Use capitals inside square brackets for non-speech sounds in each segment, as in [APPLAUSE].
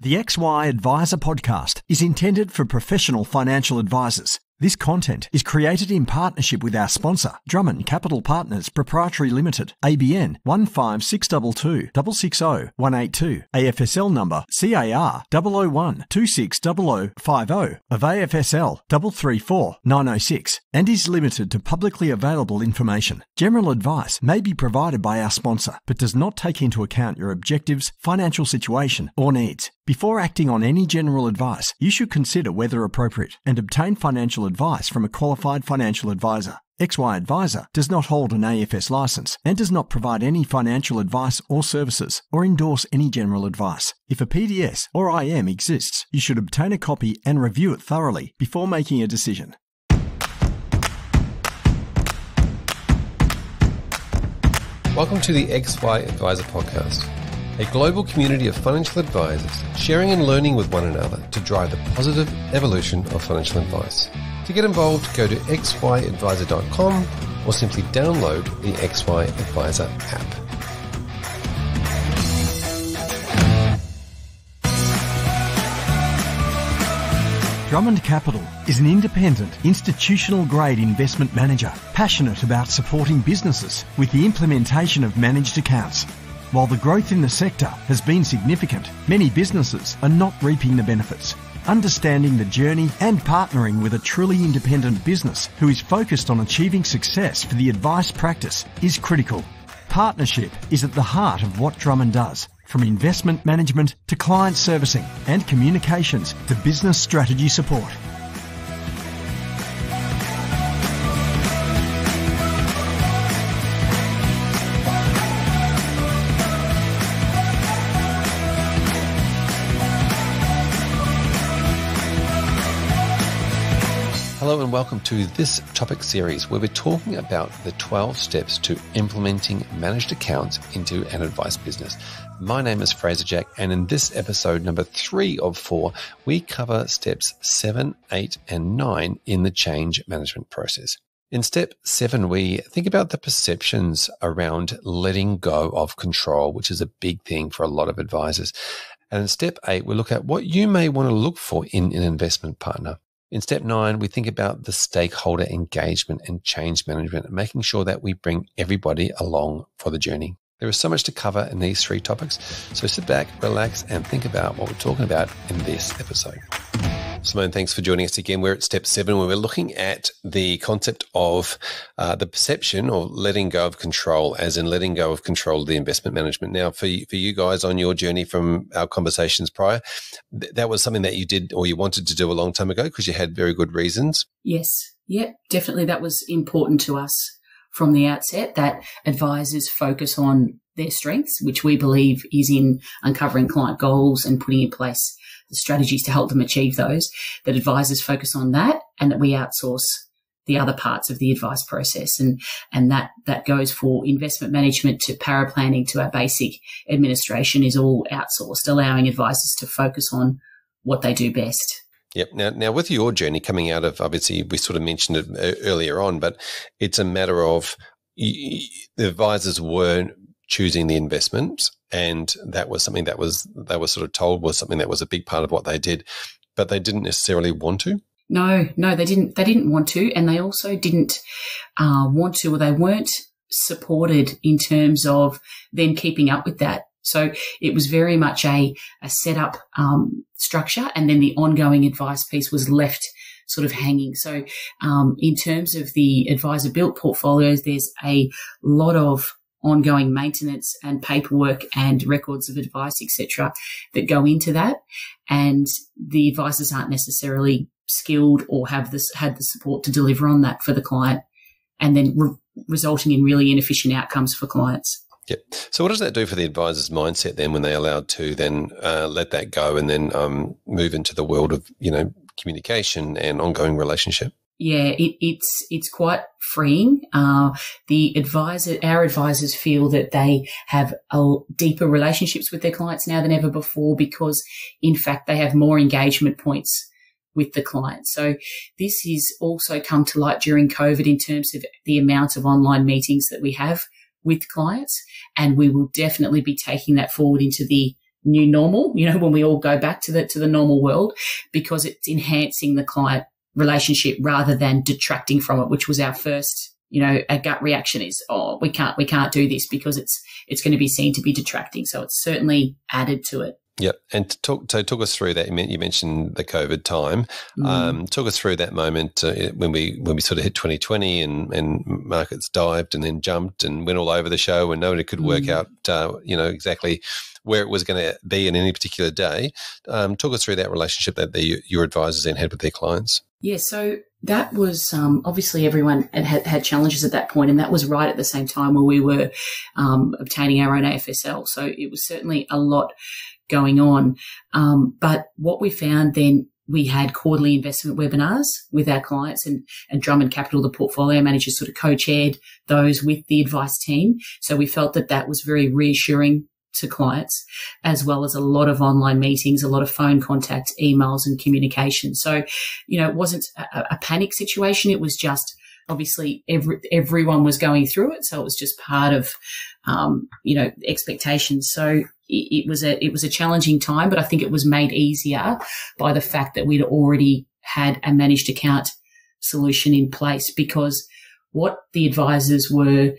The XY Adviser podcast is intended for professional financial advisors. This content is created in partnership with our sponsor, Drummond Capital Partners Proprietary Limited, ABN 15622 660 182, AFSL number CAR 001 260050 of AFSL 334 906, and is limited to publicly available information. General advice may be provided by our sponsor, but does not take into account your objectives, financial situation, or needs. Before acting on any general advice, you should consider whether appropriate and obtain financial advice from a qualified financial advisor. XY Adviser does not hold an AFS license and does not provide any financial advice or services or endorse any general advice. If a PDS or IM exists, you should obtain a copy and review it thoroughly before making a decision. Welcome to the XY Adviser podcast, a global community of financial advisors sharing and learning with one another to drive the positive evolution of financial advice. To get involved, go to xyadviser.com or simply download the XY Adviser app. Drummond Capital is an independent, institutional grade investment manager passionate about supporting businesses with the implementation of managed accounts. While the growth in the sector has been significant, many businesses are not reaping the benefits. Understanding the journey and partnering with a truly independent business who is focused on achieving success for the advice practice is critical. Partnership is at the heart of what Drummond does, from investment management to client servicing and communications to business strategy support. Hello and welcome to this topic series where we're talking about the 12 steps to implementing managed accounts into an advice business. My name is Fraser Jack, and in this episode, number three of four, we cover steps seven, eight, and nine in the change management process. In step seven, we think about the perceptions around letting go of control, which is a big thing for a lot of advisors. And in step eight, we look at what you may want to look for in an investment partner. In step nine, we think about the stakeholder engagement and change management, making sure that we bring everybody along for the journey. There is so much to cover in these three topics, so sit back, relax, and think about what we're talking about in this episode. Simone, thanks for joining us again. We're at step seven where we're looking at the concept of uh, the perception or letting go of control, as in letting go of control of the investment management. Now, for you, for you guys on your journey from our conversations prior, th- that was something that you did or you wanted to do a long time ago because you had very good reasons. Yes. Yeah, definitely. That was important to us from the outset that advisors focus on their strengths, which we believe is in uncovering client goals and putting in place the strategies to help them achieve those, that advisors focus on that and that we outsource the other parts of the advice process. And, and that, that goes for investment management to para planning to our basic administration is all outsourced, allowing advisors to focus on what they do best. Yep. Now, now with your journey coming out of, obviously, we sort of mentioned it earlier on, but it's a matter of the advisors were choosing the investments, and that was something that was they were sort of told was something that was a big part of what they did, but they didn't necessarily want to. No, no, they didn't. They didn't want to, and they also didn't uh, want to, or they weren't supported in terms of them keeping up with that. So it was very much a, a setup um, structure, and then the ongoing advice piece was left sort of hanging. So um, in terms of the advisor built portfolios, there's a lot of ongoing maintenance and paperwork and records of advice, etc., that go into that, and the advisors aren't necessarily skilled or have this had the support to deliver on that for the client, and then re- resulting in really inefficient outcomes for clients. Yep. So, what does that do for the advisor's mindset then when they're allowed to then uh, let that go and then um, move into the world of you know communication and ongoing relationship? Yeah, it, it's it's quite freeing. Uh, the advisor, our advisors feel that they have a deeper relationships with their clients now than ever before because, in fact, they have more engagement points with the client. So this is also come to light during COVID in terms of the amount of online meetings that we have with clients. And we will definitely be taking that forward into the new normal, you know, when we all go back to the, to the normal world because it's enhancing the client relationship rather than detracting from it, which was our first, you know, a gut reaction is, oh, we can't, we can't do this because it's, it's going to be seen to be detracting. So it's certainly added to it. Yep. And to talk, so talk us through that. You mentioned the COVID time. Mm. Um, talk us through that moment uh, when we when we sort of hit 2020 and, and markets dived and then jumped and went all over the show and nobody could work mm. out, uh, you know, exactly where it was going to be in any particular day. Um, talk us through that relationship that the, your advisors then had with their clients. Yeah. So that was um, obviously everyone had, had challenges at that point, and that was right at the same time where we were um, obtaining our own AFSL. So it was certainly a lot going on. Um, but what we found then, we had quarterly investment webinars with our clients and, and Drummond Capital, the portfolio managers sort of co-chaired those with the advice team. So we felt that that was very reassuring to clients, as well as a lot of online meetings, a lot of phone contact, emails and communication. So, you know, it wasn't a, a panic situation. It was just obviously every, everyone was going through it. So it was just part of, um, you know, expectations. So it, was a, it was a challenging time, but I think it was made easier by the fact that we'd already had a managed account solution in place because what the advisors were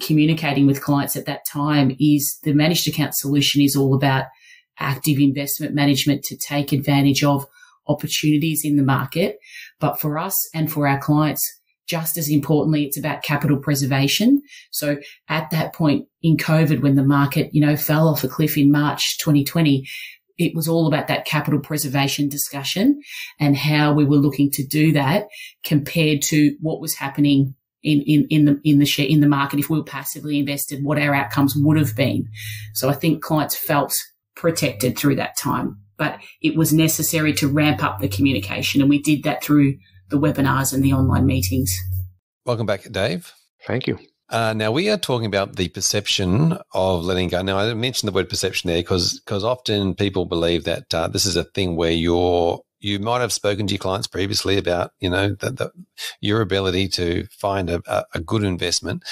communicating with clients at that time is the managed account solution is all about active investment management to take advantage of opportunities in the market. But for us and for our clients, just as importantly, it's about capital preservation. So at that point in COVID, when the market, you know, fell off a cliff in March 2020, it was all about that capital preservation discussion and how we were looking to do that compared to what was happening in, in, in the, in the share, in the market. If we were passively invested, what our outcomes would have been. So I think clients felt protected through that time, but it was necessary to ramp up the communication. And we did that through the webinars and the online meetings. Welcome back, Dave. Thank you. Uh, now we are talking about the perception of letting go. Now I mentioned the word perception there because because often people believe that uh, this is a thing where you're you might have spoken to your clients previously about you know the, the, your ability to find a, a good investment,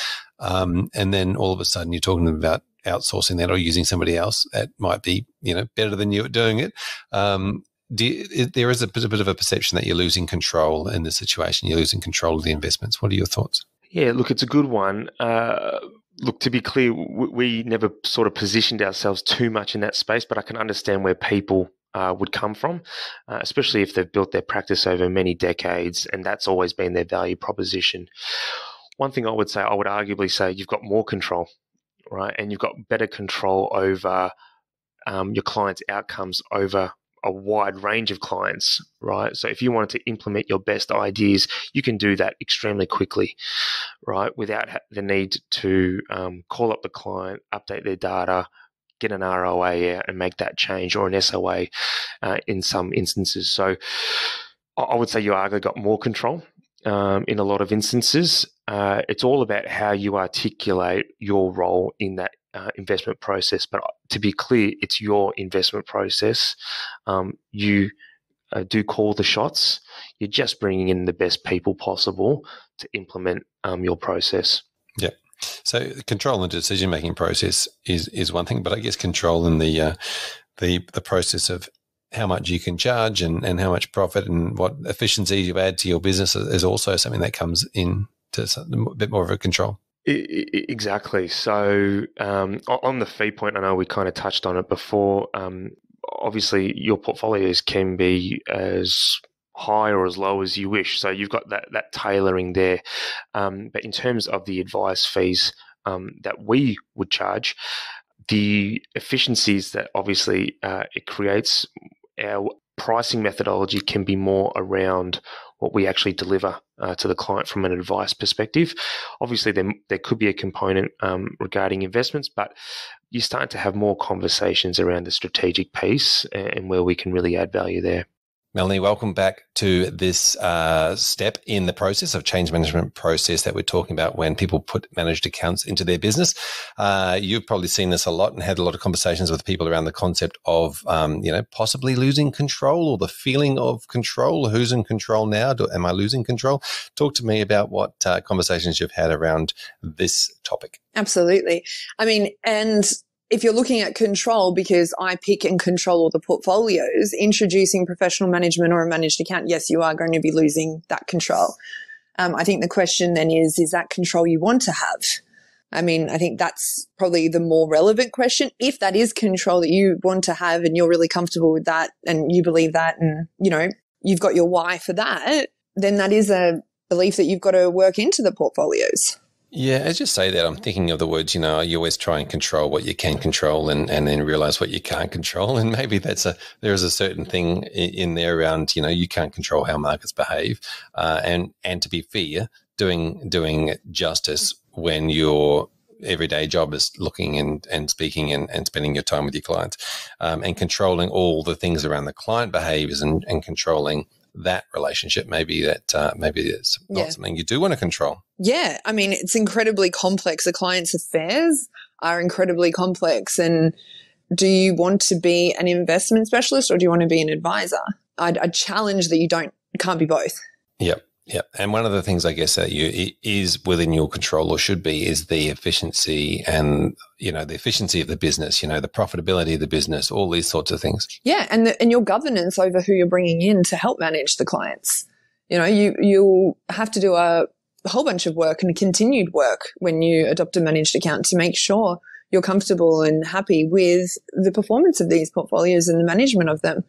um, and then all of a sudden you're talking about outsourcing that or using somebody else that might be you know better than you at doing it. Um, you, there is a bit, a bit of a perception that you're losing control in the situation. You're losing control of the investments. What are your thoughts? Yeah, look, it's a good one. Uh, look, to be clear, we, we never sort of positioned ourselves too much in that space, but I can understand where people uh, would come from, uh, especially if they've built their practice over many decades and that's always been their value proposition. One thing I would say, I would arguably say you've got more control, right? And you've got better control over um, your clients' outcomes over a wide range of clients, right? So if you wanted to implement your best ideas, you can do that extremely quickly, right? Without the need to um, call up the client, update their data, get an ROA out and make that change or an SOA uh, in some instances. So I would say you are got more control um, in a lot of instances. Uh, it's all about how you articulate your role in that uh, investment process. But to be clear, it's your investment process. Um, you uh, do call the shots. You're just bringing in the best people possible to implement um, your process. Yeah. So control the decision making process is is one thing, but I guess control in the uh, the the process of how much you can charge and, and how much profit and what efficiency you add to your business is also something that comes in to a bit more of a control. Exactly. So um, on the fee point, I know we kind of touched on it before. Um, obviously, your portfolios can be as high or as low as you wish. So you've got that that tailoring there. Um, but in terms of the advice fees um, that we would charge, the efficiencies that obviously uh, it creates, our pricing methodology can be more around what we actually deliver uh, to the client from an advice perspective. Obviously, there, there could be a component um, regarding investments, but you start to have more conversations around the strategic piece and where we can really add value there. Melanie, welcome back to this uh, step in the process of change management process that we're talking about when people put managed accounts into their business. Uh, you've probably seen this a lot and had a lot of conversations with people around the concept of, um, you know, possibly losing control or the feeling of control. Who's in control now? Do, am I losing control? Talk to me about what uh, conversations you've had around this topic. Absolutely. I mean, and if you're looking at control because I pick and control all the portfolios, introducing professional management or a managed account, yes, you are going to be losing that control. Um, I think the question then is, is that control you want to have? I mean, I think that's probably the more relevant question. If that is control that you want to have and you're really comfortable with that and you believe that and, you know, you've got your why for that, then that is a belief that you've got to work into the portfolios. Yeah, as you say that, I'm thinking of the words, you know, you always try and control what you can control and, and then realize what you can't control. [LAUGHS] And maybe that's a, there is a certain thing in there around, you know, you can't control how markets behave. Uh, and, and to be fair, doing, doing justice when your everyday job is looking and, and speaking and, and spending your time with your clients um, and controlling all the things around the client behaviors and, and controlling that relationship. Maybe that uh, maybe it's not yeah. something you do want to control. Yeah, I mean it's incredibly complex. The client's affairs are incredibly complex, and do you want to be an investment specialist or do you want to be an advisor? I'd, I'd challenge that you don't can't be both. Yep. Yeah, and one of the things I guess that you is within your control or should be is the efficiency and you know the efficiency of the business, you know the profitability of the business, all these sorts of things. Yeah, and the, and your governance over who you're bringing in to help manage the clients. You know, you you'll have to do a whole bunch of work and continued work when you adopt a managed account to make sure you're comfortable and happy with the performance of these portfolios and the management of them.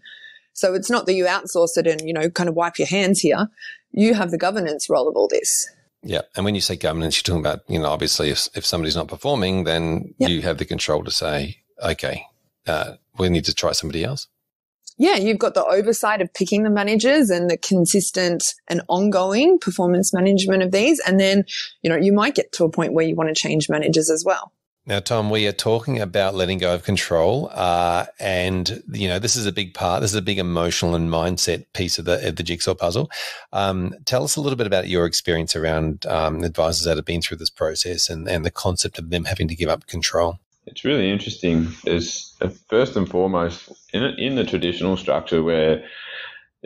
So it's not that you outsource it and, you know, kind of wipe your hands here. You have the governance role of all this. Yeah. And when you say governance, you're talking about, you know, obviously if, if somebody's not performing, then yep. you have the control to say, okay, uh, we need to try somebody else. Yeah, you've got the oversight of picking the managers and the consistent and ongoing performance management of these. And then, you know, you might get to a point where you want to change managers as well. Now, Tom, we are talking about letting go of control, uh, and you know this is a big part. This is a big emotional and mindset piece of the of the jigsaw puzzle. Um, tell us a little bit about your experience around um, advisors that have been through this process and, and the concept of them having to give up control. It's really interesting. Is uh, first and foremost in in the traditional structure where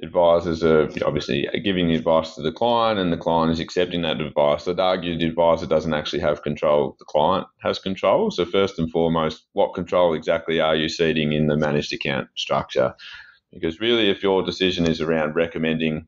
advisors are obviously giving advice to the client and the client is accepting that advice. I'd argue the advisor doesn't actually have control, the client has control. So, first and foremost, what control exactly are you ceding in the managed account structure? Because really, if your decision is around recommending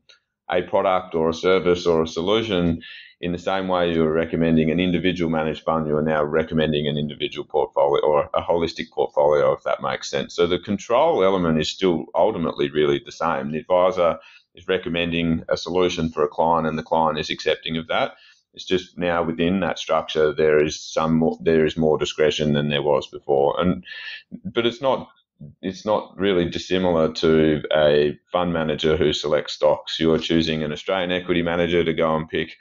a product or a service or a solution, in the same way you are recommending an individual managed fund, you are now recommending an individual portfolio or a holistic portfolio, if that makes sense. So the control element is still ultimately really the same. The advisor is recommending a solution for a client and the client is accepting of that. It's just now within that structure there is some more, there is more discretion than there was before, and but it's not it's not really dissimilar to a fund manager who selects stocks. You are choosing an Australian equity manager to go and pick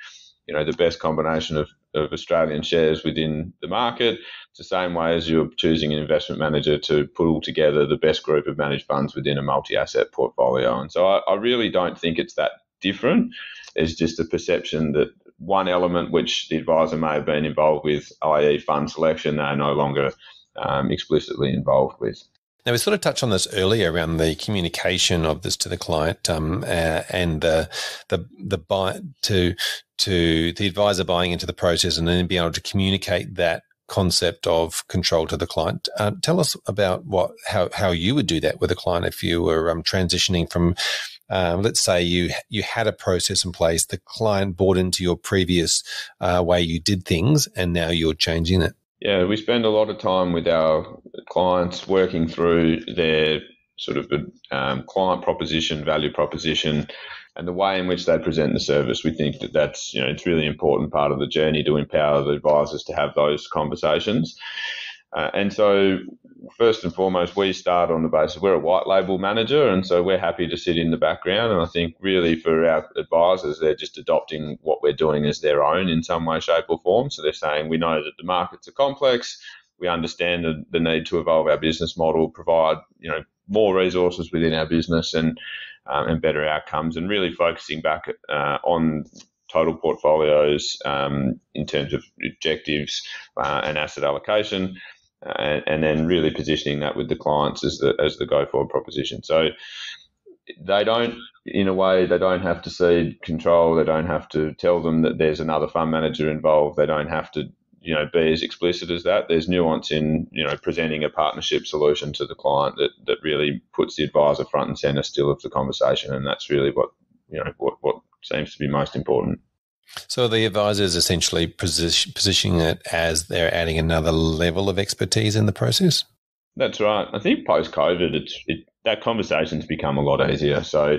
you know the best combination of, of Australian shares within the market. It's the same way as you're choosing an investment manager to pull together the best group of managed funds within a multi-asset portfolio. And so I, I really don't think it's that different. It's just a perception that one element which the advisor may have been involved with, i.e., fund selection, they're no longer um, explicitly involved with. Now, we sort of touched on this earlier around the communication of this to the client um, uh, and the the the buy to to the advisor buying into the process and then being able to communicate that concept of control to the client. Uh, tell us about what how how you would do that with a client if you were um, transitioning from. Um, let's say you you had a process in place, the client bought into your previous uh, way you did things, and now you're changing it. Yeah, we spend a lot of time with our clients working through their sort of um, client proposition, value proposition, and the way in which they present the service. We think that that's you know it's really important part of the journey to empower the advisors to have those conversations. Uh, and so, first and foremost, we start on the basis we're a white label manager, and so we're happy to sit in the background. And I think really for our advisors, they're just adopting what we're doing as their own in some way, shape, or form. So they're saying we know that the markets are complex. We understand the, the need to evolve our business model, provide you know more resources within our business, and um, and better outcomes, and really focusing back uh, on total portfolios um, in terms of objectives uh, and asset allocation, and, and, then really positioning that with the clients as the as the go forward proposition. So they don't, in a way, they don't have to cede control. They don't have to tell them that there's another fund manager involved. They don't have to you know be as explicit as that. There's nuance in you know presenting a partnership solution to the client that that really puts the advisor front and center still of the conversation, and that's really what you know what what seems to be most important. So the advisors essentially position, positioning it as they're adding another level of expertise in the process. That's right. I think post COVID, it's it, that conversation's become a lot easier. So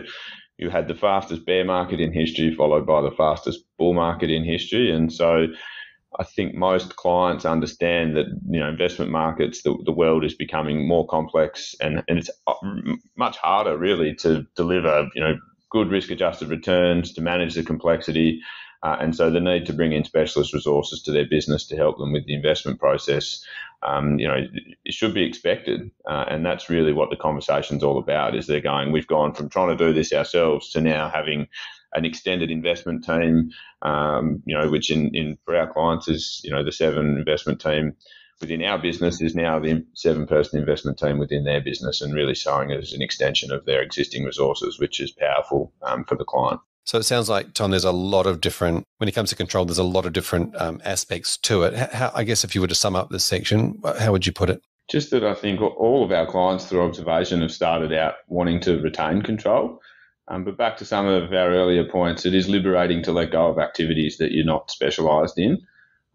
you had the fastest bear market in history, followed by the fastest bull market in history, and so I think most clients understand that you know investment markets, the, the world is becoming more complex, and, and it's uh, much harder really to deliver you know good risk adjusted returns, to manage the complexity, uh, and so the need to bring in specialist resources to their business to help them with the investment process, um, you know, it should be expected. Uh, and that's really what the conversation's all about is they're going, we've gone from trying to do this ourselves to now having an extended investment team, um, you know, which in, in for our clients is, you know, the seven investment team within our business is now the seven person investment team within their business and really showing as an extension of their existing resources, which is powerful um, for the client. So it sounds like, Tom, there's a lot of different, when it comes to control, there's a lot of different um, aspects to it. How, I guess if you were to sum up this section, how would you put it? Just that I think all of our clients through observation have started out wanting to retain control. Um, but back to some of our earlier points, it is liberating to let go of activities that you're not specialised in.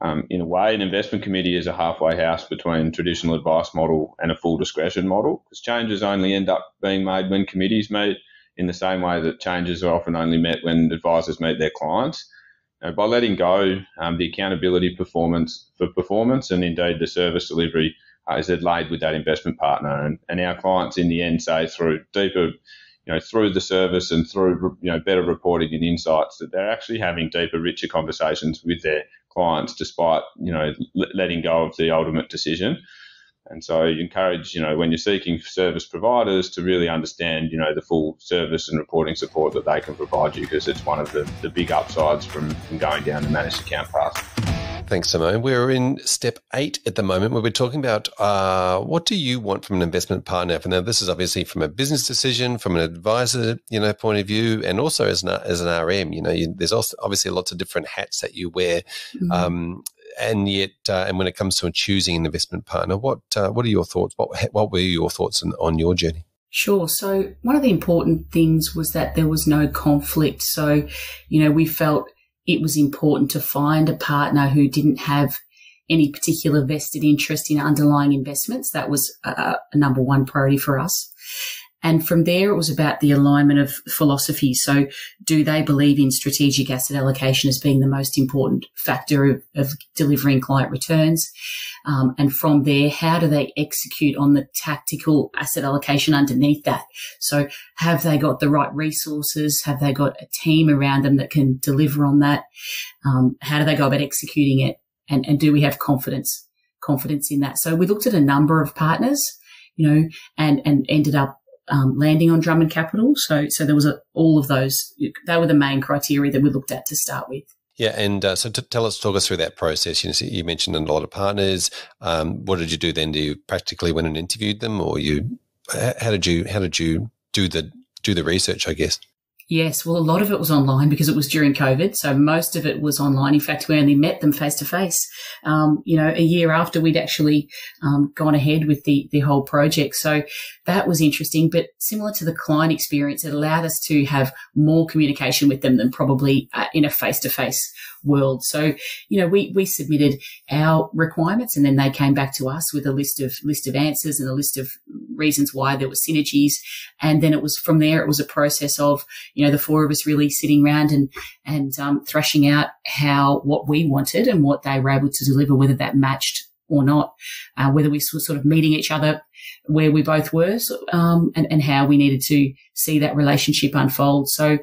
Um, in a way, an investment committee is a halfway house between traditional advice model and a full discretion model because changes only end up being made when committees meet in the same way that changes are often only met when advisors meet their clients. By letting go, um, the accountability performance for performance and indeed the service delivery uh, is laid with that investment partner. And, and our clients in the end say through deeper, you know, through the service and through, you know, better reporting and insights that they're actually having deeper, richer conversations with their clients despite, you know, letting go of the ultimate decision. And so you encourage, you know, when you're seeking service providers to really understand, you know, the full service and reporting support that they can provide you because it's one of the, the big upsides from, from going down the managed account path. Thanks, Simone. We're in step eight at the moment where we're talking about uh, what do you want from an investment partner? Now, this is obviously from a business decision, from an advisor, you know, point of view, and also as an, as an RM. You know, you, there's also obviously lots of different hats that you wear. Mm-hmm. Um, and yet, uh, and when it comes to choosing an investment partner, what uh, what are your thoughts? What what were your thoughts on, on your journey? Sure. So one of the important things was that there was no conflict. So, you know, we felt it was important to find a partner who didn't have any particular vested interest in underlying investments. That was a, a number one priority for us. And from there, it was about the alignment of philosophy. So do they believe in strategic asset allocation as being the most important factor of, of delivering client returns? Um, and from there, how do they execute on the tactical asset allocation underneath that? So have they got the right resources? Have they got a team around them that can deliver on that? Um, how do they go about executing it? And, and do we have confidence, confidence in that? So we looked at a number of partners, you know, and, and ended up um, landing on Drummond Capital. So, so there was a, all of those. They were the main criteria that we looked at to start with. Yeah, and uh, so to tell us, talk us through that process. You know, you mentioned a lot of partners. Um, what did you do then? Do you practically went and interviewed them, or you? How did you? How did you do the do the research? I guess. Yes, well, a lot of it was online because it was during COVID. So most of it was online. In fact, we only met them face to face, you know, a year after we'd actually um, gone ahead with the, the whole project. So that was interesting. But similar to the client experience, it allowed us to have more communication with them than probably uh, in a face to face world. So, you know, we, we submitted our requirements and then they came back to us with a list of, list of answers and a list of reasons why there were synergies. And then it was from there, it was a process of, you know, the four of us really sitting around and, and, um, thrashing out how, what we wanted and what they were able to deliver, whether that matched or not, uh, whether we were sort of meeting each other where we both were, um, and, and how we needed to see that relationship unfold. So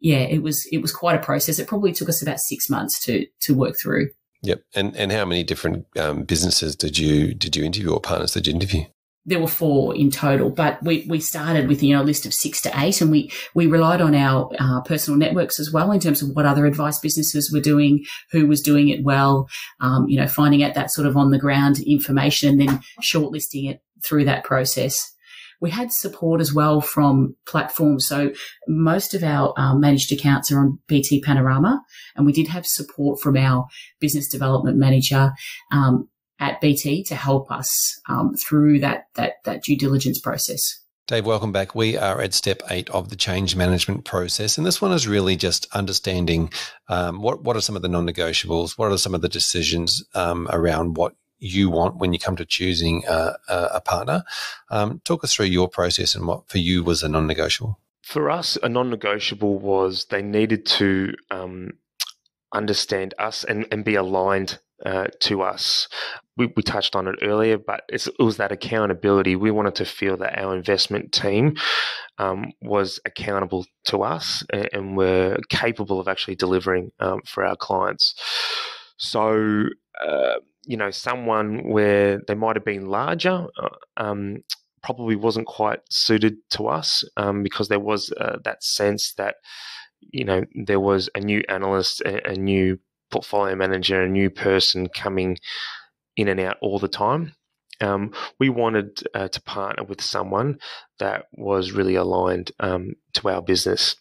yeah, it was it was quite a process. It probably took us about six months to to work through. Yep. And and how many different um, businesses did you did you interview or partners did you interview? There were four in total, but we, we started with you know a list of six to eight, and we we relied on our uh, personal networks as well in terms of what other advice businesses were doing, who was doing it well, um, you know, finding out that sort of on the ground information, and then shortlisting it through that process. We had support as well from platforms. So most of our um, managed accounts are on BT Panorama, and we did have support from our business development manager um, at BT to help us um, through that that that due diligence process. Dave, welcome back. We are at step eight of the change management process, and this one is really just understanding um, what what are some of the non-negotiables, what are some of the decisions um, around what you want when you come to choosing a, a partner. Um, talk us through your process and what for you was a non-negotiable. For us, a non-negotiable was they needed to um, understand us and, and be aligned uh, to us. We, we, touched on it earlier, but it was that accountability. We wanted to feel that our investment team um, was accountable to us and, and, were capable of actually delivering um, for our clients. So, uh, you know, someone where they might have been larger. Uh, um, probably wasn't quite suited to us um, because there was uh, that sense that you know there was a new analyst, a, a new portfolio manager, a new person coming in and out all the time. Um, we wanted uh, to partner with someone that was really aligned um, to our business.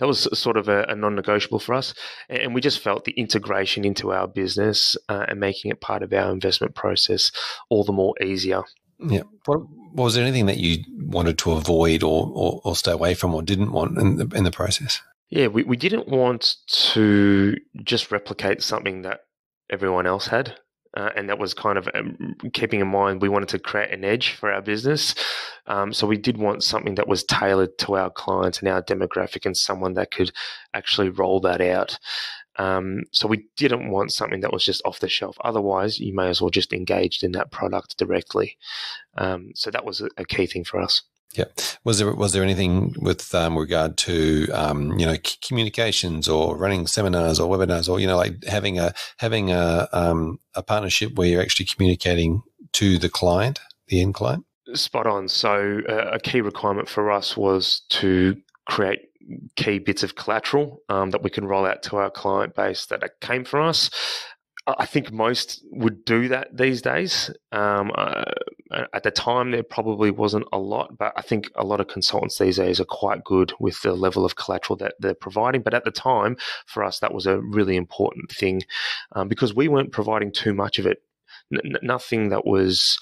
That was sort of a, a non negotiable for us. And we just felt the integration into our business uh, and making it part of our investment process all the more easier. Yeah. What, was there anything that you wanted to avoid or, or, or stay away from or didn't want in the, in the process? Yeah, we, we didn't want to just replicate something that everyone else had. Uh, and that was kind of um, keeping in mind we wanted to create an edge for our business. Um, so we did want something that was tailored to our clients and our demographic and someone that could actually roll that out. Um, so we didn't want something that was just off the shelf. Otherwise, you may as well just engage in that product directly. Um, so that was a, a key thing for us. Yeah. Was there was there anything with um, regard to um, you know communications or running seminars or webinars or you know like having a having a um, a partnership where you're actually communicating to the client, the end client? Spot on. So uh, a key requirement for us was to create key bits of collateral um, that we can roll out to our client base that came from us. I think most would do that these days. Um, uh, at the time, there probably wasn't a lot, but I think a lot of consultants these days are quite good with the level of collateral that they're providing. But at the time, for us, that was a really important thing um, because we weren't providing too much of it. N- nothing that was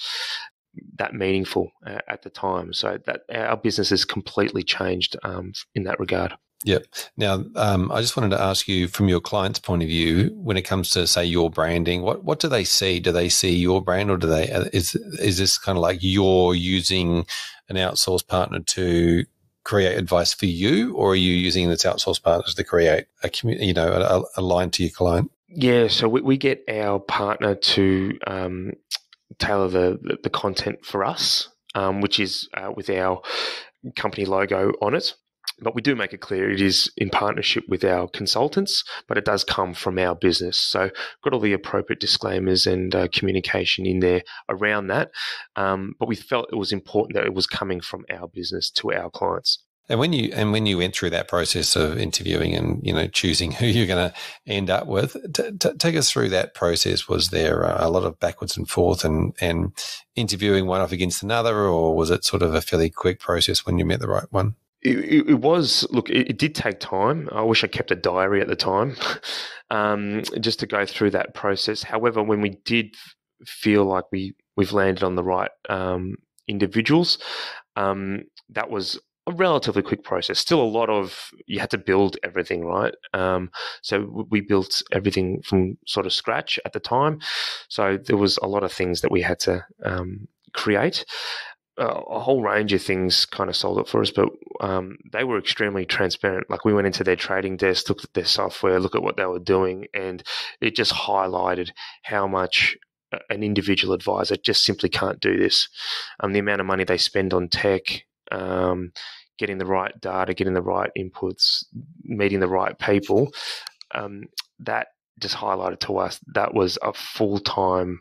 that meaningful uh, at the time. So that our business has completely changed um, in that regard. Yep. Now, um, I just wanted to ask you, from your client's point of view, when it comes to say your branding, what what do they see? Do they see your brand, or do they uh, is is this kind of like you're using an outsourced partner to create advice for you, or are you using this outsourced partners to create a community, you know a, a line to your client? Yeah, so we, we get our partner to um, tailor the, the content for us, um, which is uh, with our company logo on it. But we do make it clear it is in partnership with our consultants, but it does come from our business. So, got all the appropriate disclaimers and uh, communication in there around that. Um, but we felt it was important that it was coming from our business to our clients. And when you and when you went through that process of interviewing and you know choosing who you're going to end up with, t- t- take us through that process. Was there a lot of backwards and forth and and interviewing one off against another, or was it sort of a fairly quick process when you met the right one? It, it, was look. It, it, did take time. I wish I kept a diary at the time, [LAUGHS] um, just to go through that process. However, when we did feel like we we've landed on the right um, individuals, um, that was a relatively quick process. Still a lot of you had to build everything right. Um, so we built everything from sort of scratch at the time. So there was a lot of things that we had to um, create. A whole range of things kind of sold it for us, but um, they were extremely transparent. Like we went into their trading desk, looked at their software, looked at what they were doing, and it just highlighted how much an individual advisor just simply can't do this. Um, the amount of money they spend on tech, um, getting the right data, getting the right inputs, meeting the right people, um, that just highlighted to us that was a full time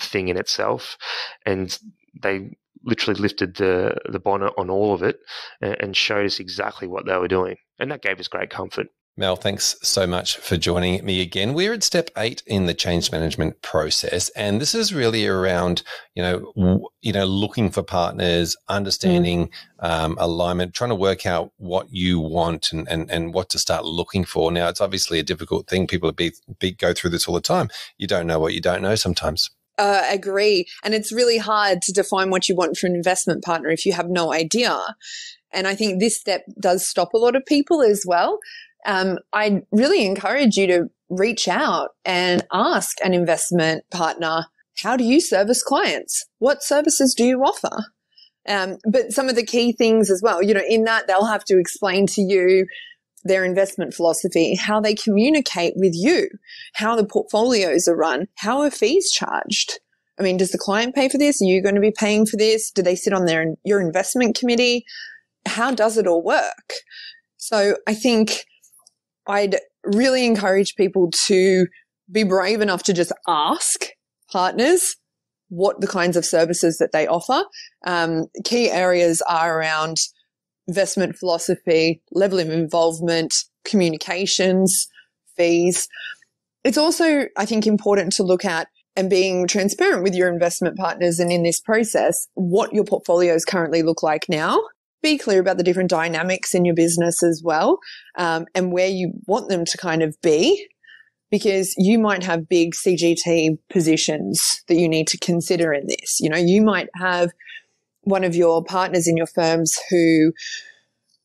thing in itself. And they literally lifted the, the bonnet on all of it and, and showed us exactly what they were doing. And that gave us great comfort. Mel, thanks so much for joining me again. We're at step eight in the change management process, and this is really around you know w- you know looking for partners, understanding mm. um, alignment, trying to work out what you want and, and and what to start looking for. Now, it's obviously a difficult thing. People be, be, go through this all the time. You don't know what you don't know sometimes. Uh, agree, and it's really hard to define what you want for an investment partner if you have no idea. And I think this step does stop a lot of people as well um, I really encourage you to reach out and ask an investment partner, how do you service clients? What services do you offer? Um, but some of the key things as well, you know, in that they'll have to explain to you their investment philosophy, how they communicate with you, how the portfolios are run, how are fees charged? I mean, does the client pay for this? Are you going to be paying for this? Do they sit on their your investment committee? How does it all work? So I think I'd really encourage people to be brave enough to just ask partners what the kinds of services that they offer. Um, key areas are around investment philosophy, level of involvement, communications, fees. It's also, I think, important to look at and being transparent with your investment partners and in this process, what your portfolios currently look like now be clear about the different dynamics in your business as well um, and where you want them to kind of be because you might have big CGT positions that you need to consider in this. You know, you might have one of your partners in your firms who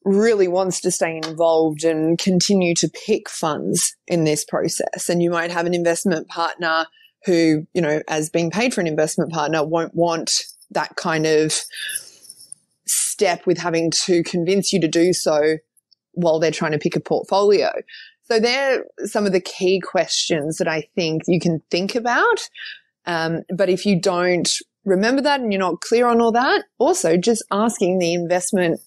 really wants to stay involved and continue to pick funds in this process. And you might have an investment partner who, you know, as being paid for an investment partner, won't want that kind of step with having to convince you to do so while they're trying to pick a portfolio. So they're some of the key questions that I think you can think about. Um, but if you don't remember that and you're not clear on all that, also just asking the investment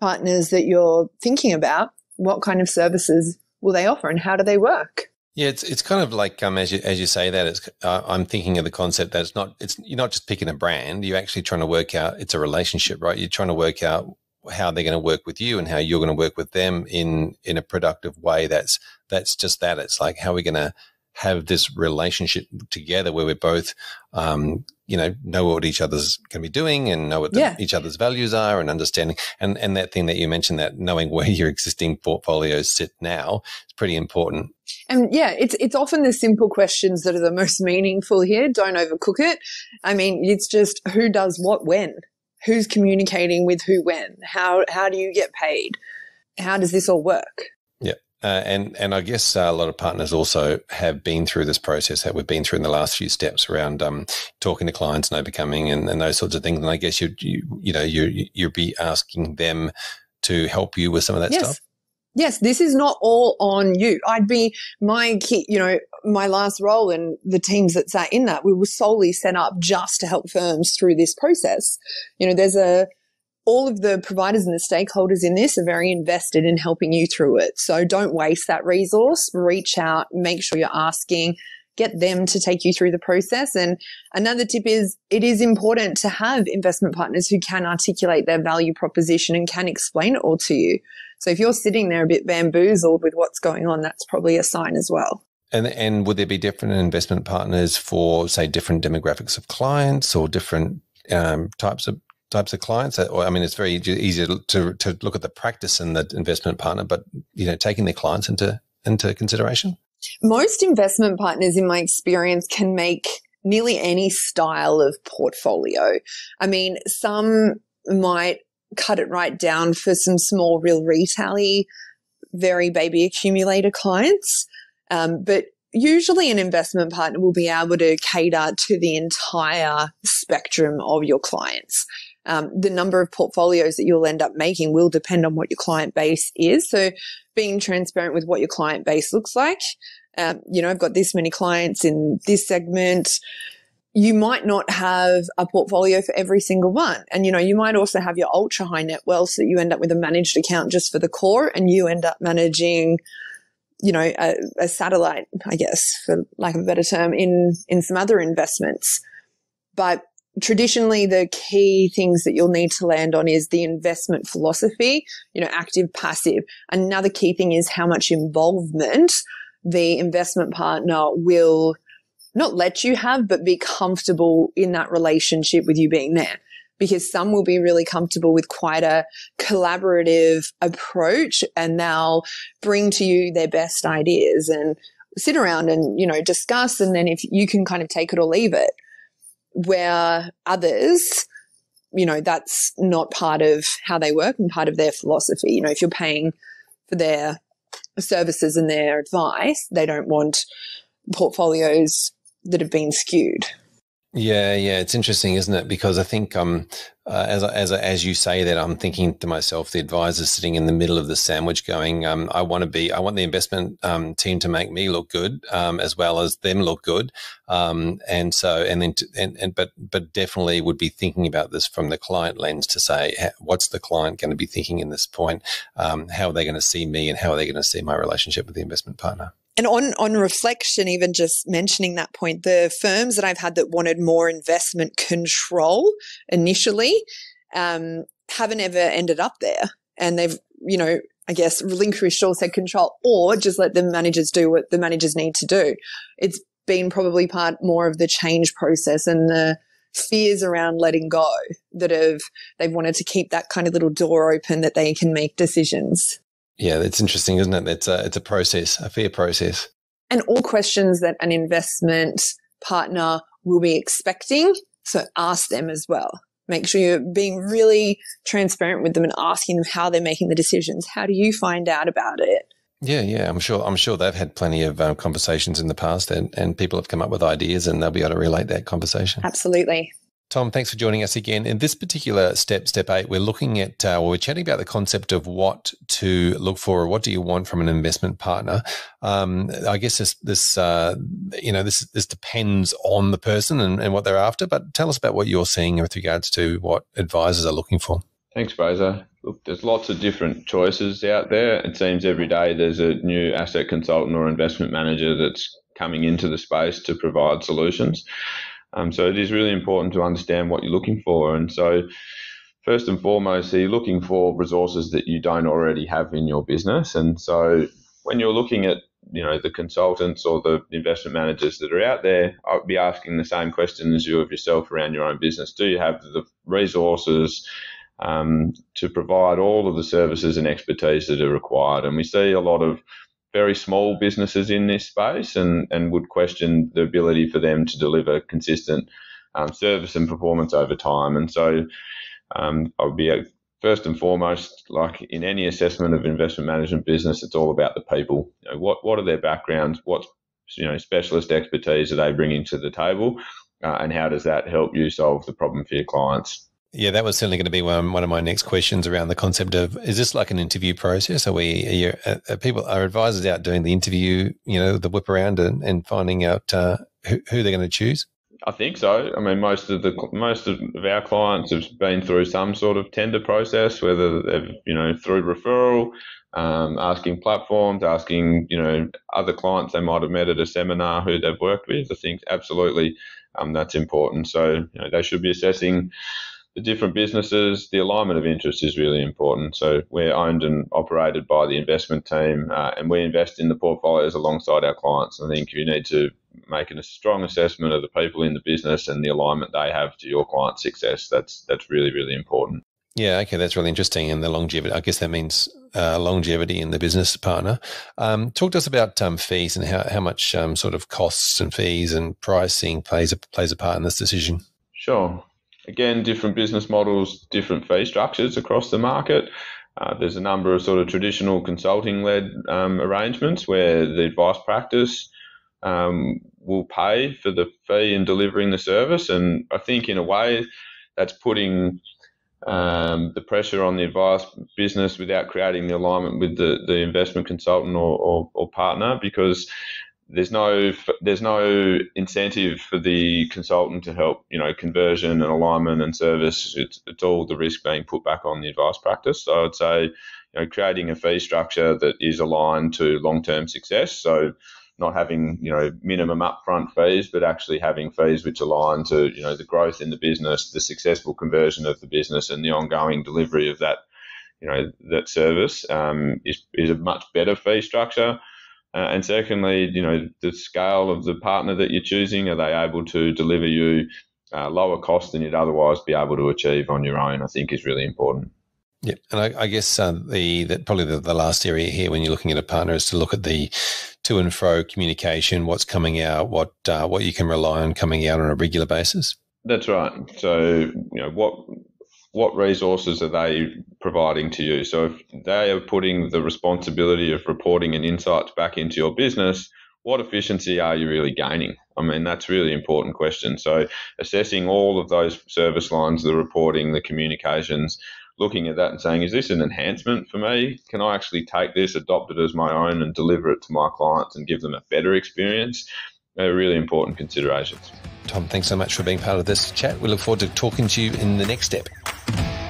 partners that you're thinking about what kind of services will they offer and how do they work? Yeah, it's it's kind of like um, as you as you say that it's uh, I'm thinking of the concept that it's not it's you're not just picking a brand. You're actually trying to work out it's a relationship, right? You're trying to work out how they're going to work with you and how you're going to work with them in in a productive way. That's that's just that. It's like how are we going to have this relationship together where we're both, um, you know, know what each other's going to be doing and know what the, yeah. each other's values are and understanding. And, and that thing that you mentioned that knowing where your existing portfolios sit now is pretty important. And yeah, it's, it's often the simple questions that are the most meaningful here. Don't overcook it. I mean, it's just who does what when? Who's communicating with who when? How, how do you get paid? How does this all work? Uh, and and I guess uh, a lot of partners also have been through this process that we've been through in the last few steps around um, talking to clients and overcoming and, and those sorts of things. And I guess you you you know you you'd be asking them to help you with some of that yes. stuff. Yes, this is not all on you. I'd be my key, you know, my last role and the teams that sat in that, we were solely set up just to help firms through this process. You know, there's a all of the providers and the stakeholders in this are very invested in helping you through it. So don't waste that resource. Reach out, make sure you're asking, get them to take you through the process. And another tip is it is important to have investment partners who can articulate their value proposition and can explain it all to you. So if you're sitting there a bit bamboozled with what's going on, that's probably a sign as well. And and would there be different investment partners for say different demographics of clients or different um, types of types of clients? Or, I mean, it's very easy to, to look at the practice and the investment partner, but you know, taking their clients into into consideration. Most investment partners, in my experience, can make nearly any style of portfolio. I mean, some might cut it right down for some small, real retail very baby accumulator clients. Um, but usually an investment partner will be able to cater to the entire spectrum of your clients um, the number of portfolios that you'll end up making will depend on what your client base is. So being transparent with what your client base looks like. Um, you know, I've got this many clients in this segment. You might not have a portfolio for every single one. And, you know, you might also have your ultra high net wealth so that you end up with a managed account just for the core and you end up managing, you know, a, a satellite, I guess, for lack of a better term, in, in some other investments. But traditionally the key things that you'll need to land on is the investment philosophy, you know, active, passive. Another key thing is how much involvement the investment partner will not let you have, but be comfortable in that relationship with you being there. Because some will be really comfortable with quite a collaborative approach and they'll bring to you their best ideas and sit around and, you know, discuss. And then if you can kind of take it or leave it where others, you know, that's not part of how they work and part of their philosophy. You know, if you're paying for their services and their advice, they don't want portfolios that have been skewed. Yeah, yeah, it's interesting, isn't it? Because I think um, uh, as as as you say that, I'm thinking to myself, the advisor sitting in the middle of the sandwich, going, um, I want to be, I want the investment um, team to make me look good, um, as well as them look good, um, and so and then to, and and but but definitely would be thinking about this from the client lens to say, what's the client going to be thinking in this point? Um, how are they going to see me, and how are they going to see my relationship with the investment partner? And on, on reflection, even just mentioning that point, the firms that I've had that wanted more investment control initially um, haven't ever ended up there. And they've, you know, I guess relinquished all said control or just let the managers do what the managers need to do. It's been probably part more of the change process and the fears around letting go that have, they've wanted to keep that kind of little door open that they can make decisions. Yeah, it's interesting, isn't it? It's a it's a process, a fair process. And all questions that an investment partner will be expecting. So ask them as well. Make sure you're being really transparent with them and asking them how they're making the decisions. How do you find out about it? Yeah, yeah, I'm sure. I'm sure they've had plenty of um, conversations in the past, and, and people have come up with ideas, and they'll be able to relate that conversation. Absolutely. Tom, thanks for joining us again. In this particular step, step eight, we're looking at, uh, well, we're chatting about the concept of what to look for, or what do you want from an investment partner. Um, I guess this, this, uh, you know, this this depends on the person and, and what they're after. But tell us about what you're seeing with regards to what advisors are looking for. Thanks, Fraser. Look, there's lots of different choices out there. It seems every day there's a new asset consultant or investment manager that's coming into the space to provide solutions. Um, so it is really important to understand what you're looking for. And so, first and foremost, you're looking for resources that you don't already have in your business. And so, when you're looking at you know the consultants or the investment managers that are out there, I'd be asking the same question as you of yourself around your own business. Do you have the resources um, to provide all of the services and expertise that are required? And we see a lot of very small businesses in this space and, and would question the ability for them to deliver consistent um, service and performance over time. And so um, I would be a, first and foremost, like in any assessment of investment management business, it's all about the people. You know, what what are their backgrounds? What you know specialist expertise are they bringing to the table, uh, and how does that help you solve the problem for your clients? Yeah, that was certainly going to be one, one of my next questions around the concept of is this like an interview process? Are we are, you, are people are advisors out doing the interview, you know, the whip around and, and finding out uh, who, who they're going to choose? I think so. I mean, most of the most of our clients have been through some sort of tender process, whether they've you know through referral, um, asking platforms, asking you know other clients they might have met at a seminar who they've worked with. I think absolutely um, that's important. So you know, they should be assessing the different businesses, the alignment of interest is really important. So we're owned and operated by the investment team, uh, and we invest in the portfolios alongside our clients. I think you need to make a strong assessment of the people in the business and the alignment they have to your client's success. That's that's really really important. Yeah, okay, that's really interesting. And the longevity, I guess that means uh, longevity in the business partner. Um, talk to us about um, fees and how, how much um, sort of costs and fees and pricing plays a, plays a part in this decision. Sure again, different business models, different fee structures across the market. Uh, there's a number of sort of traditional consulting led um, arrangements where the advice practice um, will pay for the fee in delivering the service. And I think, in a way, that's putting um, the pressure on the advice business without creating the alignment with the, the investment consultant or, or, or partner because there's no there's no incentive for the consultant to help you know conversion and alignment and service. It's it's all the risk being put back on the advice practice. So I'd say you know creating a fee structure that is aligned to long term success. So not having you know minimum upfront fees, but actually having fees which align to you know the growth in the business, the successful conversion of the business, and the ongoing delivery of that you know that service um, is is a much better fee structure. Uh, and secondly, you know the scale of the partner that you're choosing, are they able to deliver you uh, lower cost than you'd otherwise be able to achieve on your own? I think is really important. Yeah, and I, I guess uh, the, the probably the, the, last area here when you're looking at a partner is to look at the to and fro communication, what's coming out, what uh, what you can rely on coming out on a regular basis. That's right. So you know what what resources are they providing to you? So if they are putting the responsibility of reporting and insights back into your business, what efficiency are you really gaining? I mean, that's really important question. So assessing all of those service lines, the reporting, the communications, looking at that and saying, is this an enhancement for me? Can I actually take this, adopt it as my own, and deliver it to my clients and give them a better experience? They're really important considerations. Tom, thanks so much for being part of this chat. We look forward to talking to you in the next step.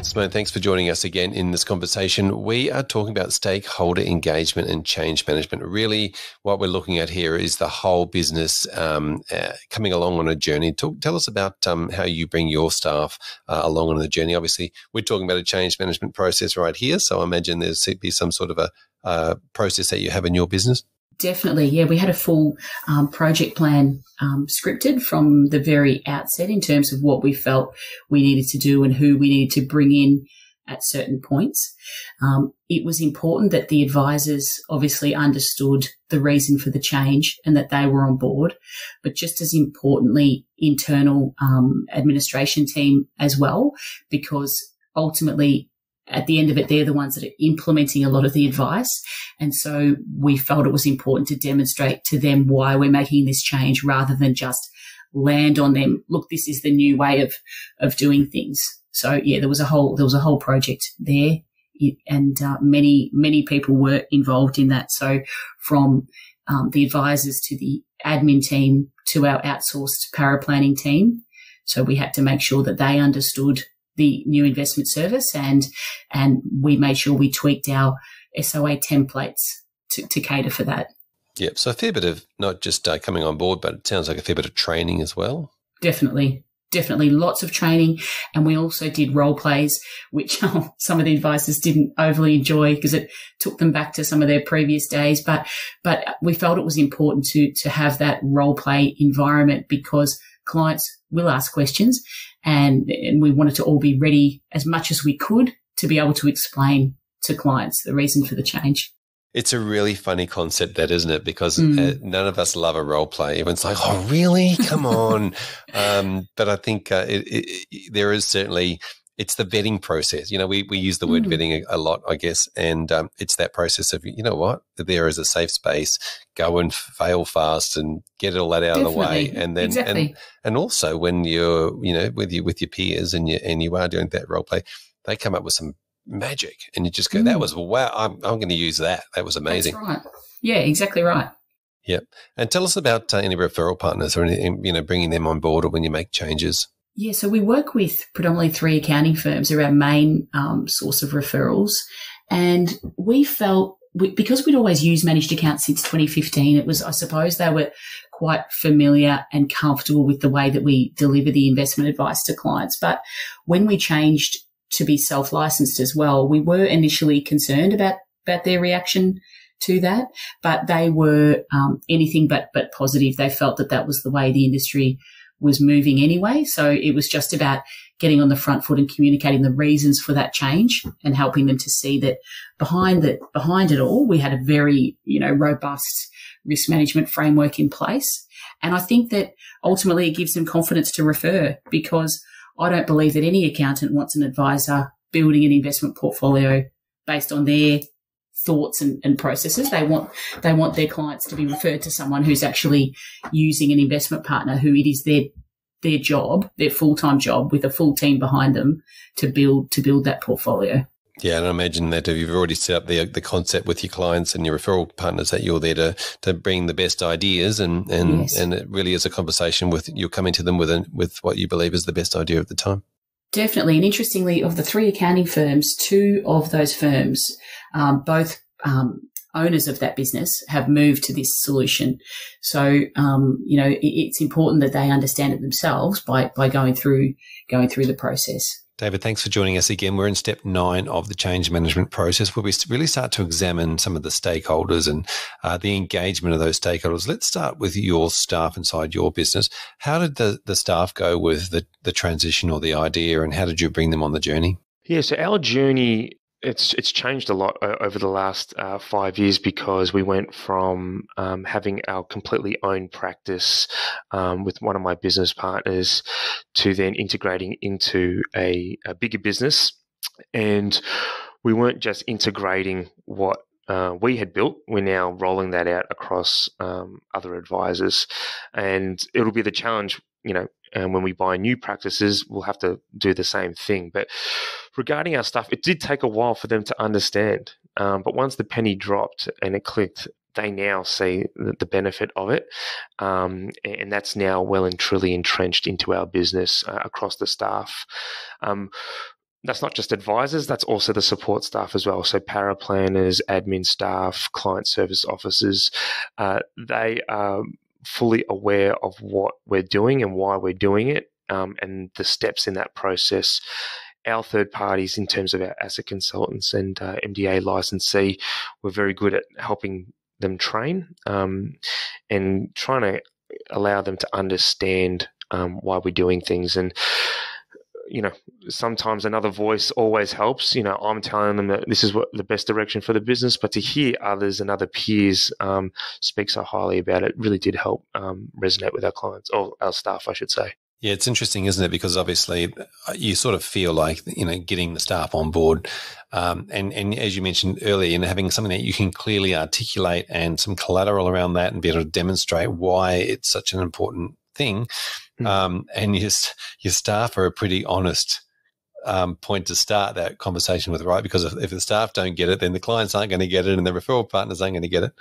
Simone, thanks for joining us again in this conversation. We are talking about stakeholder engagement and change management. Really, what we're looking at here is the whole business um, uh, coming along on a journey. Talk, tell us about um, how you bring your staff uh, along on the journey. Obviously, we're talking about a change management process right here, so I imagine there's be some sort of a uh, process that you have in your business. Definitely, yeah. We had a full um, project plan um, scripted from the very outset in terms of what we felt we needed to do and who we needed to bring in at certain points. Um, it was important that the advisors obviously understood the reason for the change and that they were on board, but just as importantly, internal um, administration team as well, because ultimately at the end of it, they're the ones that are implementing a lot of the advice. And so we felt it was important to demonstrate to them why we're making this change rather than just land on them. Look, this is the new way of, of doing things. So yeah, there was a whole, there was a whole project there and uh, many, many people were involved in that. So from um, the advisors to the admin team to our outsourced para planning team. So we had to make sure that they understood the new investment service and and we made sure we tweaked our SOA templates to, to cater for that. Yep. So a fair bit of not just uh, coming on board, but it sounds like a fair bit of training as well. Definitely. Definitely lots of training. And we also did role plays, which oh, [LAUGHS] some of the advisors didn't overly enjoy because it took them back to some of their previous days. But, but we felt it was important to, to have that role play environment because clients will ask questions and, and we wanted to all be ready as much as we could to be able to explain to clients the reason for the change. It's a really funny concept, that isn't it? Because mm. uh, none of us love a role play. Everyone's like, "Oh, really? Come on!" [LAUGHS] um, but I think uh, it, it, there is certainly it's the vetting process. You know, we, we use the word mm. vetting a, a, lot, I guess, and um, it's that process of you know what, there is a safe space, go and fail fast and get all that out Definitely. of the way, and then exactly. and and also when you're you know with you with your peers and you and you are doing that role play, they come up with some magic, and you just go, mm. that was wow, I'm I'm going to use that. That was amazing. That's right. Yeah, exactly right. Yep. And tell us about uh, any referral partners or anything, you know, bringing them on board or when you make changes. Yeah, so we work with predominantly three accounting firms. They're our main um, source of referrals. And we felt, we, because we'd always used managed accounts since 2015, it was, I suppose, they were quite familiar and comfortable with the way that we deliver the investment advice to clients. But when we changed to be self licensed as well, we were initially concerned about, about their reaction to that, but they were um, anything but but positive. They felt that that was the way the industry was moving anyway. So it was just about getting on the front foot and communicating the reasons for that change and helping them to see that behind that, behind it all, we had a very, you know, robust risk management framework in place. And I think that ultimately it gives them confidence to refer because I don't believe that any accountant wants an advisor building an investment portfolio based on their thoughts and, and, processes. They want they want their clients to be referred to someone who's actually using an investment partner who it is their their job, their full time job, with a full team behind them to build to build that portfolio. Yeah, and I imagine that if you've already set up the the concept with your clients and your referral partners, that you're there to to bring the best ideas, and and yes. and it really is a conversation with you're coming to them with a, with what you believe is the best idea at the time. Definitely. And interestingly, of the three accounting firms, two of those firms um, both um, owners of that business have moved to this solution. So, um, you know, it, it's important that they understand it themselves by, by going through, going through the process. David, thanks for joining us again. We're in step nine of the change management process where we really start to examine some of the stakeholders and uh, the engagement of those stakeholders. Let's start with your staff inside your business. How did the, the staff go with the, the transition or the idea and how did you bring them on the journey? Yeah, so our journey it's it's changed a lot uh, over the last uh, five years because we went from um, having our completely own practice um, with one of my business partners to then integrating into a, a bigger business, and we weren't just integrating what uh, we had built. We're now rolling that out across um, other advisors, and it'll be the challenge. You know, and when we buy new practices, we'll have to do the same thing. But regarding our stuff, it did take a while for them to understand. Um, but once the penny dropped and it clicked, they now see the benefit of it. Um, and that's now well and truly entrenched into our business uh, across the staff. Um, that's not just advisors, that's also the support staff as well. So, para planners, admin staff, client service officers, uh, they are fully aware of what we're doing and why we're doing it um, and the steps in that process. Our third parties, in terms of our asset consultants and uh, MDA licensee, were very good at helping them train um, and trying to allow them to understand um, why we're doing things. And you know, sometimes another voice always helps. You know, I'm telling them that this is what the best direction for the business, but to hear others and other peers um, speak so highly about it really did help um, resonate with our clients or our staff, I should say. Yeah, it's interesting, isn't it? Because obviously, uh, you sort of feel like you know getting the staff on board, um, and and as you mentioned earlier, and having something that you can clearly articulate and some collateral around that, and be able to demonstrate why it's such an important thing Hmm. Um, and your, your staff are a pretty honest um, point to start that conversation with, right? Because if, if, the staff don't get it, then the clients aren't going to get it and the referral partners aren't going to get it.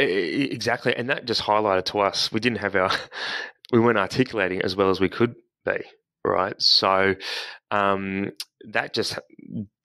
Exactly. And that just highlighted to us, we didn't have our, [LAUGHS] we weren't articulating as well as we could be, right? So um, that just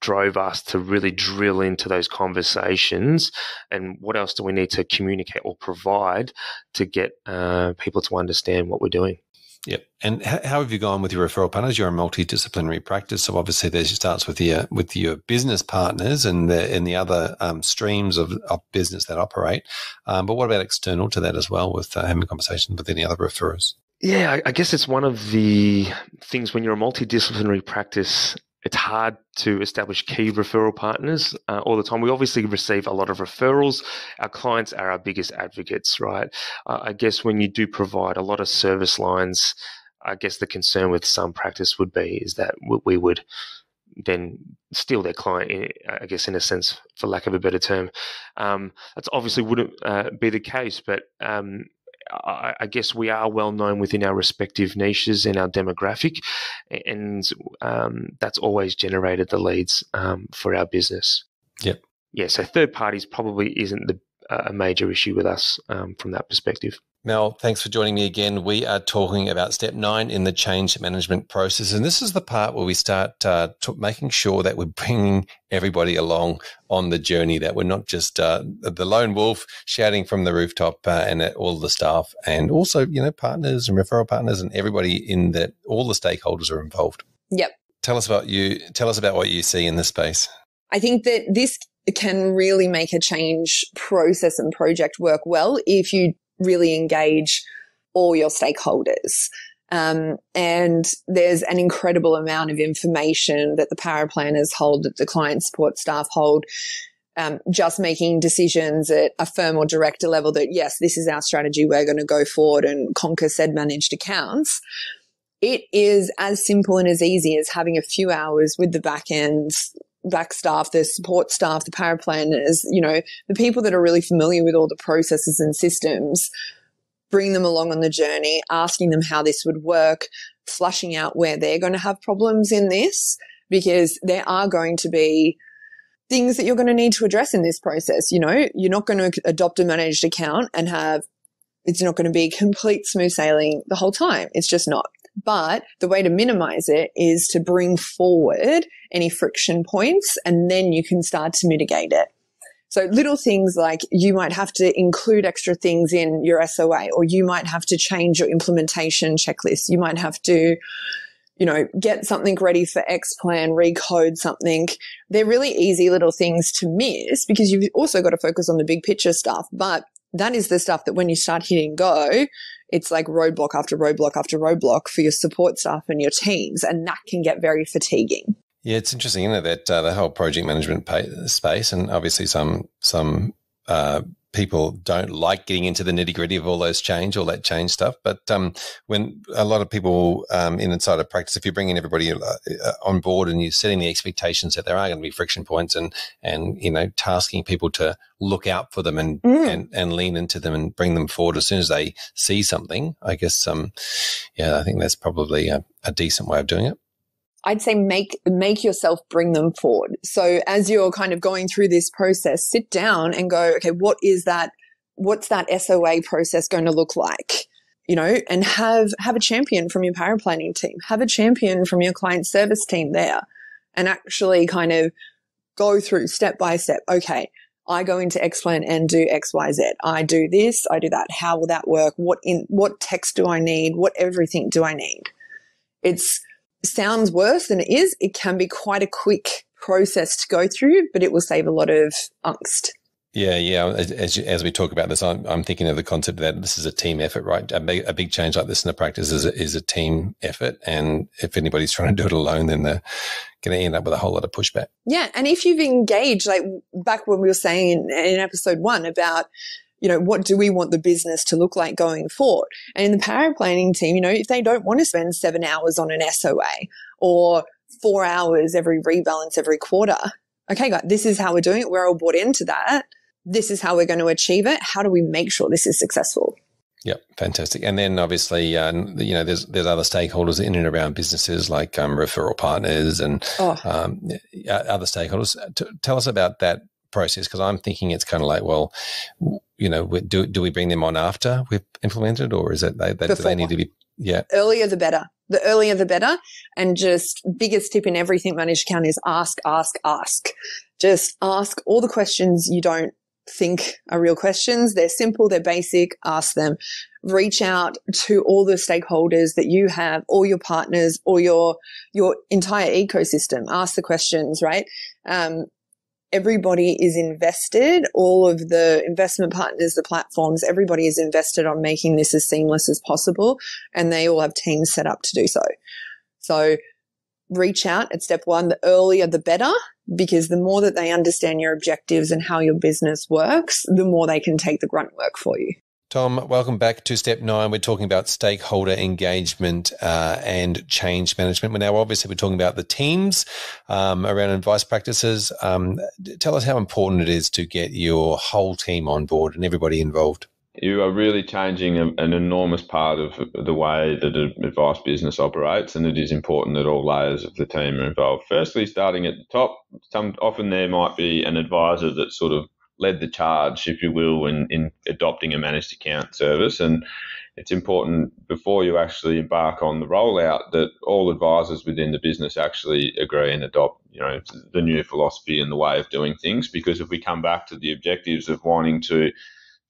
drove us to really drill into those conversations and what else do we need to communicate or provide to get uh, people to understand what we're doing. Yep. And how have you gone with your referral partners? You're a multidisciplinary practice, so obviously there starts with your with your business partners and the and the other um, streams of, of business that operate. Um, but what about external to that as well, with uh, having conversations with any other referrers? Yeah, I guess it's one of the things when you're a multidisciplinary practice it's hard to establish key referral partners uh, all the time. We obviously receive a lot of referrals. Our clients are our biggest advocates, right? Uh, I guess when you do provide a lot of service lines, I guess the concern with some practice would be is that we would then steal their client, I guess, in a sense, for lack of a better term. Um, that's obviously wouldn't uh, be the case, but um, I, I, guess we are well known within our respective niches and our demographic, and um, that's always generated the leads um, for our business. Yep. Yeah. So third parties probably isn't the, a major issue with us um, from that perspective. Mel, thanks for joining me again. We are talking about step nine in the change management process. And this is the part where we start uh, making sure that we're bringing everybody along on the journey, that we're not just uh, the lone wolf shouting from the rooftop uh, and all the staff and also, you know, partners and referral partners and everybody in that, all the stakeholders are involved. Yep. Tell us about you. Tell us about what you see in this space. I think that this can really make a change process and project work well if you really engage all your stakeholders. Um, and there's an incredible amount of information that the para planners hold, that the client support staff hold, um, just making decisions at a firm or director level that, yes, this is our strategy, we're going to go forward and conquer said managed accounts. It is as simple and as easy as having a few hours with the back end back staff, the support staff, the para planners, you know, the people that are really familiar with all the processes and systems, bring them along on the journey, asking them how this would work, flushing out where they're going to have problems in this, because there are going to be things that you're going to need to address in this process. You know, you're not going to adopt a managed account and have it's not going to be complete smooth sailing the whole time. It's just not. But the way to minimize it is to bring forward any friction points and then you can start to mitigate it. So little things like you might have to include extra things in your SOA, or you might have to change your implementation checklist. You might have to, you know, get something ready for Xplan, recode something. They're really easy little things to miss because you've also got to focus on the big picture stuff. But that is the stuff that when you start hitting go, it's like roadblock after roadblock after roadblock for your support staff and your teams. And that can get very fatiguing. Yeah, it's interesting, isn't it, that uh, the whole project management space, and obviously some some uh, people don't like getting into the nitty gritty of all those change, all that change stuff. But um, when a lot of people um, in inside of practice, if you're bringing everybody uh, uh, on board and you're setting the expectations that there are going to be friction points and and you know tasking people to look out for them and mm. and, and lean into them and bring them forward as soon as they see something, I guess um, yeah, I think that's probably a, a decent way of doing it. I'd say make make yourself bring them forward. So as you're kind of going through this process, sit down and go, okay, what is that? What's that SOA process going to look like? You know, and have have a champion from your para planning team, have a champion from your client service team there, and actually kind of go through step by step. Okay, I go into Xplan and do X, Y, Z. I do this, I do that. How will that work? What in what text do I need? What everything do I need? It's sounds worse than it is, it can be quite a quick process to go through, but it will save a lot of angst. Yeah, yeah. As, as we talk about this, I'm, I'm thinking of the concept that this is a team effort, right? A big, a big change like this in the practice is a, is a team effort. And if anybody's trying to do it alone, then they're going to end up with a whole lot of pushback. Yeah. And if you've engaged, like back when we were saying in, in episode one about you know, what do we want the business to look like going forward? And in the para planning team, you know, if they don't want to spend seven hours on an SOA or four hours every rebalance every quarter, okay, guys, this is how we're doing it. We're all bought into that. This is how we're going to achieve it. How do we make sure this is successful? Yep, fantastic. And then obviously, uh, you know, there's there's other stakeholders in and around businesses like um, referral partners and oh. um, other stakeholders. T- tell us about that process because I'm thinking it's kind of like, well, you know, do do we bring them on after we've implemented, or is it they, they, do they need to be yeah earlier the better. The earlier the better, and just biggest tip in everything managed account is ask, ask, ask. Just ask all the questions you don't think are real questions. They're simple, they're basic. Ask them. Reach out to all the stakeholders that you have, all your partners, or your your entire ecosystem. Ask the questions, right? Um, everybody is invested, all of the investment partners, the platforms, everybody is invested on making this as seamless as possible. And they all have teams set up to do so. So reach out at step one. The earlier, the better, because the more that they understand your objectives and how your business works, the more they can take the grunt work for you. Tom, welcome back to step nine. We're talking about stakeholder engagement uh, and change management. We're now obviously we're talking about the teams um, around advice practices. Um, tell us how important it is to get your whole team on board and everybody involved. You are really changing a, an enormous part of the way that an advice business operates, and it is important that all layers of the team are involved. Firstly, starting at the top, some often there might be an advisor that sort of led the charge, if you will, in, in adopting a managed account service. And it's important before you actually embark on the rollout that all advisors within the business actually agree and adopt, you know, the new philosophy and the way of doing things. Because if we come back to the objectives of wanting to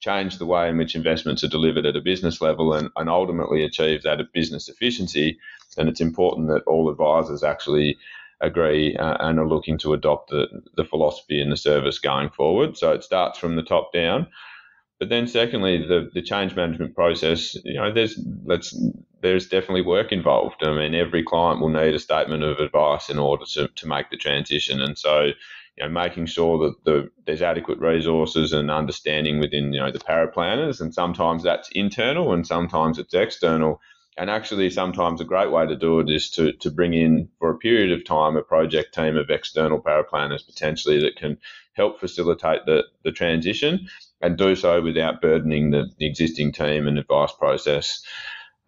change the way in which investments are delivered at a business level and, and ultimately achieve that of business efficiency, then it's important that all advisors actually agree uh, and are looking to adopt the, the philosophy and the service going forward. So it starts from the top down. But then, secondly, the, the change management process, you know, there's let's there's definitely work involved. I mean, every client will need a statement of advice in order to, to make the transition, and so you know, making sure that the, there's adequate resources and understanding within you know the para planners, and sometimes that's internal and sometimes it's external and actually, sometimes a great way to do it is to, to bring in for a period of time a project team of external paraplanners potentially that can help facilitate the, the transition and do so without burdening the, the existing team and advice process.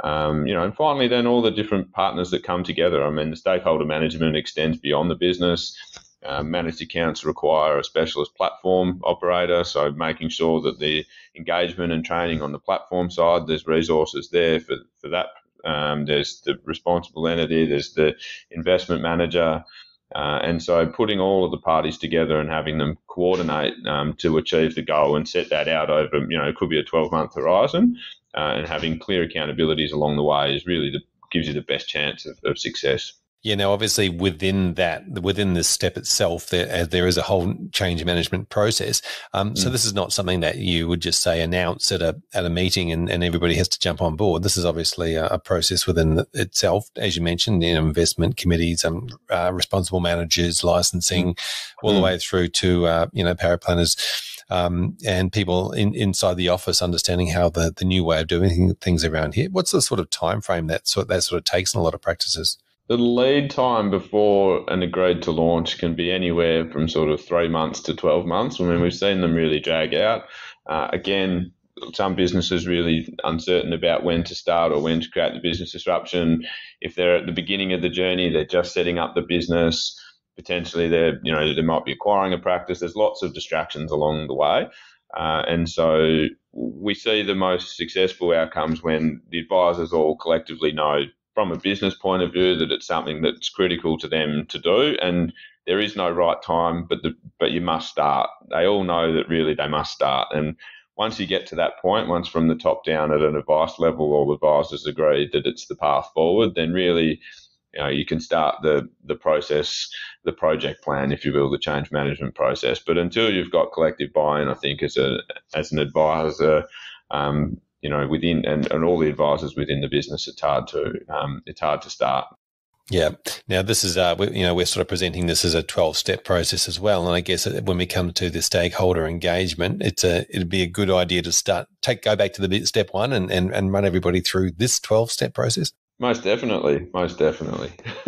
Um, you know, and finally, then all the different partners that come together. I mean, the stakeholder management extends beyond the business. Uh, managed accounts require a specialist platform operator, so making sure that the engagement and training on the platform side, there's resources there for, for that. Um, there's the responsible entity, there's the investment manager, Uh, and so putting all of the parties together and having them coordinate um, to achieve the goal and set that out over, you know, it could be a 12 month horizon uh, and having clear accountabilities along the way is really the, gives you the best chance of, of success. Yeah, now obviously within that, within this step itself, there uh, there is a whole change management process. Um, mm. So this is not something that you would just say announce at a at a meeting and, and everybody has to jump on board. This is obviously a, a process within itself, as you mentioned, know, investment committees, um, uh, responsible managers, licensing, mm. all mm. the way through to uh, you know para planners. Um, and people in, inside the office understanding how the, the new way of doing things around here. What's the sort of time frame that sort that sort of takes in a lot of practices? The lead time before an agreed to launch can be anywhere from sort of three months to 12 months. I mean, we've seen them really drag out. Uh, again, some businesses really uncertain about when to start or when to create the business disruption. If they're at the beginning of the journey, they're just setting up the business. Potentially, they're you know they might be acquiring a practice. There's lots of distractions along the way, uh, and so we see the most successful outcomes when the advisors all collectively know from a business point of view that it's something that's critical to them to do and there is no right time but the, but you must start. They all know that really they must start and once you get to that point once from the top down at an advice level all advisors agree that it's the path forward then really you know you can start the the process the project plan if you will the change management process. But until you've got collective buy-in i think as a as an advisor um, you know, within and, and all the advisors within the business, it's hard to um, it's hard to start. Yeah. Now this is, uh, we, you know, we're sort of presenting this as a twelve-step process as well, and I guess when we come to the stakeholder engagement, it's a it'd be a good idea to start take go back to the step one and and, and run everybody through this twelve-step process. Most definitely, most definitely. [LAUGHS]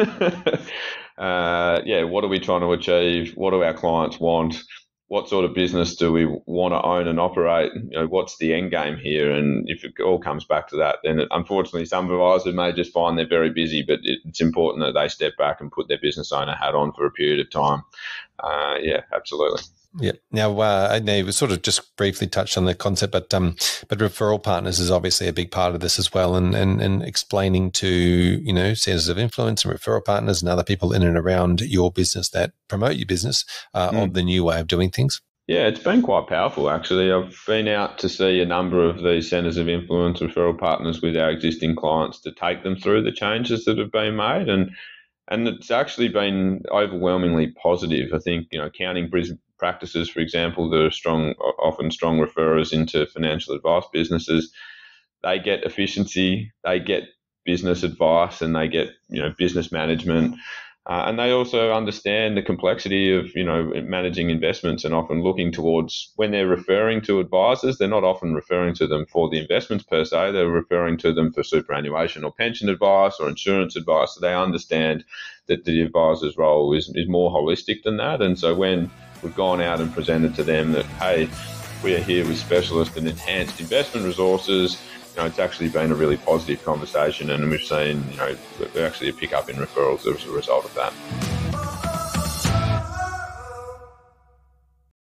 uh, yeah. What are we trying to achieve? What do our clients want? What sort of business do we want to own and operate? You know, what's the end game here? And if it all comes back to that, then unfortunately, some advisors may just find they're very busy, but it's important that they step back and put their business owner hat on for a period of time. Uh, yeah, absolutely. Yeah. Now, uh, know we sort of just briefly touched on the concept, but um, but referral partners is obviously a big part of this as well, and and and explaining to you know centers of influence and referral partners and other people in and around your business that promote your business uh, mm. of the new way of doing things. Yeah, it's been quite powerful actually. I've been out to see a number of these centres of influence referral partners with our existing clients to take them through the changes that have been made and and it's actually been overwhelmingly positive. I think you know, counting practices, for example, that are strong, often strong referrers into financial advice businesses, they get efficiency, they get business advice, and they get you know business management. Uh, and they also understand the complexity of you know managing investments and often looking towards when they're referring to advisors they're not often referring to them for the investments per se they're referring to them for superannuation or pension advice or insurance advice so they understand that the advisor's role is, is more holistic than that and so when we've gone out and presented to them that hey we are here with specialist and enhanced investment resources you know, it's actually been a really positive conversation, and we've seen, you know, actually a pickup in referrals as a result of that.